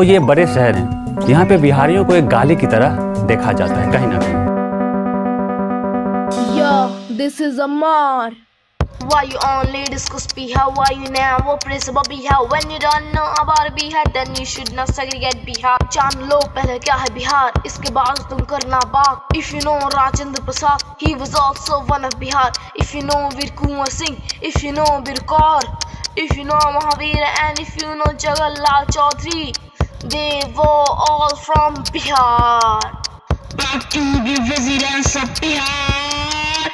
तो ये बड़े शहर हैं यहाँ पे बिहारियों को एक गाली की तरह देखा जाता है कहीं ना कहीं Yo, this is Amar. Why you only discuss Bihar? Why you never praise about Bihar? When you don't know about Bihar, then you should not segregate Bihar. जान लो पहले क्या है बिहार इसके बाद तुम करना बात If you know Rajendra Prasad, he was also one of Bihar. If you know Veer Kunwar Singh, if you know Veer Kaur, if you know Mahavir and if you know Jawaharlal Chaudhary, they were all from Bihar. Back to the residents of Bihar.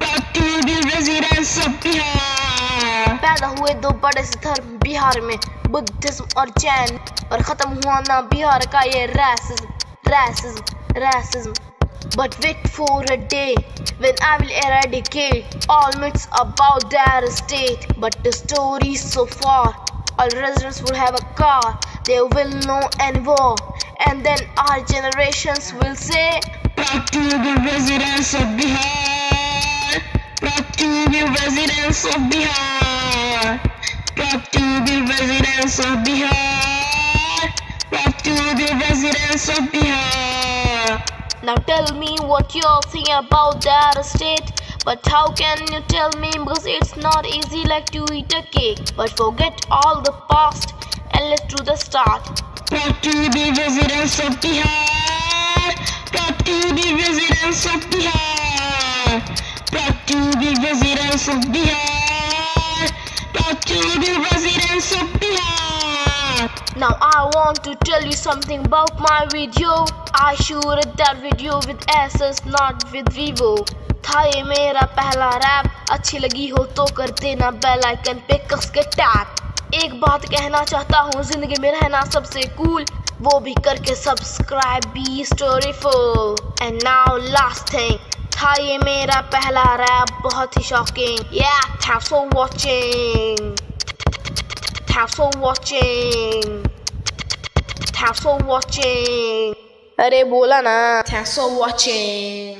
Back to the residents of Bihar. पैदा हुए दो बड़े से धर्म बिहार में Buddhism और जैन और खत्म हुआ ना बिहार का ये रैसिज्म रैसिज्म रैसिज्म But wait for a day when I will eradicate all myths about their state. But the story so far, all residents will have a car, they will know and war. And then our generations will say, Back to the residents of Bihar. Back to the residents of Bihar. Back to the residents of Bihar. Back to the residents of Bihar. Now tell me what you all think about that state. But how can you tell me? Because it's not easy like to eat a cake. But forget all the past and let's do the start. Back to the residents of Bihar. To residents of Bihar. To residents of Bihar. To residents of Bihar. Now I want to tell you something about my video. I shooted that video with SS, not with Vivo. था ये मेरा पहला rap अच्छी लगी हो तो कर देना बेल आइकन पे कस के टैप एक बात कहना चाहता हूँ ज़िंदगी में रहना सबसे कूल वो भी करके subscribe be story full and now last thing था ये मेरा पहला रैप बहुत ही शॉकिंग या thanks for watching thanks for watching thanks for watching अरे बोला ना. Thanks for watching